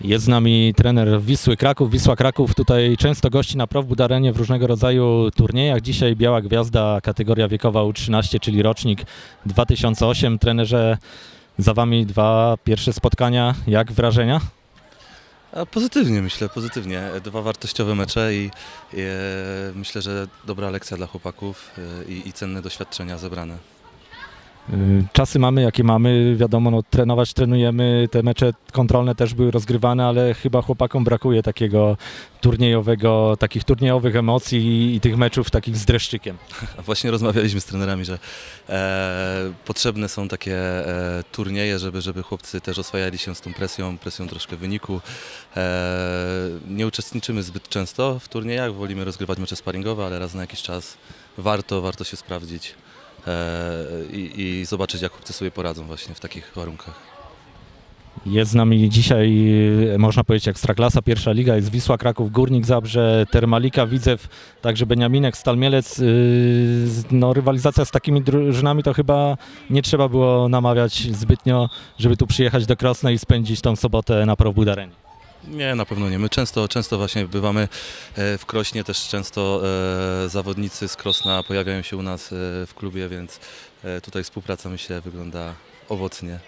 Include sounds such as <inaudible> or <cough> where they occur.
Jest z nami trener Wisły Kraków. Wisła Kraków tutaj często gości na Prof Budarenie w różnego rodzaju turniejach. Dzisiaj Biała Gwiazda, kategoria wiekowa U13, czyli rocznik 2008. Trenerze, za Wami dwa pierwsze spotkania. Jak wrażenia? Pozytywnie myślę, pozytywnie. Dwa wartościowe mecze i, i e, myślę, że dobra lekcja dla chłopaków e, i, i cenne doświadczenia zebrane. Y, Czasy mamy jakie mamy, wiadomo, no, trenować trenujemy, te mecze kontrolne też były rozgrywane, ale chyba chłopakom brakuje takiego turniejowego, takich turniejowych emocji i tych meczów takich z dreszczykiem. <laughs> Właśnie rozmawialiśmy z trenerami, że e, potrzebne są takie e, turnieje, żeby, żeby chłopcy też oswajali się z tą presją, presją troszkę wyniku. E, nie uczestniczymy zbyt często w turniejach, wolimy rozgrywać mecze sparingowe, ale raz na jakiś czas warto, warto się sprawdzić i, i zobaczyć, jak chłopcy sobie poradzą właśnie w takich warunkach. Jest z nami dzisiaj, można powiedzieć, Ekstraklasa, pierwsza liga, jest Wisła Kraków, Górnik Zabrze, Termalika, Widzew, także Beniaminek, Stal Mielec. y, No, rywalizacja z takimi drużynami to chyba nie trzeba było namawiać zbytnio, żeby tu przyjechać do Krosnej i spędzić tą sobotę na Prof Budarenie. Nie, na pewno nie. My często, często właśnie bywamy e, w Krośnie, też często e, zawodnicy z Krosna pojawiają się u nas e, w klubie, więc tutaj współpraca myślę wygląda owocnie.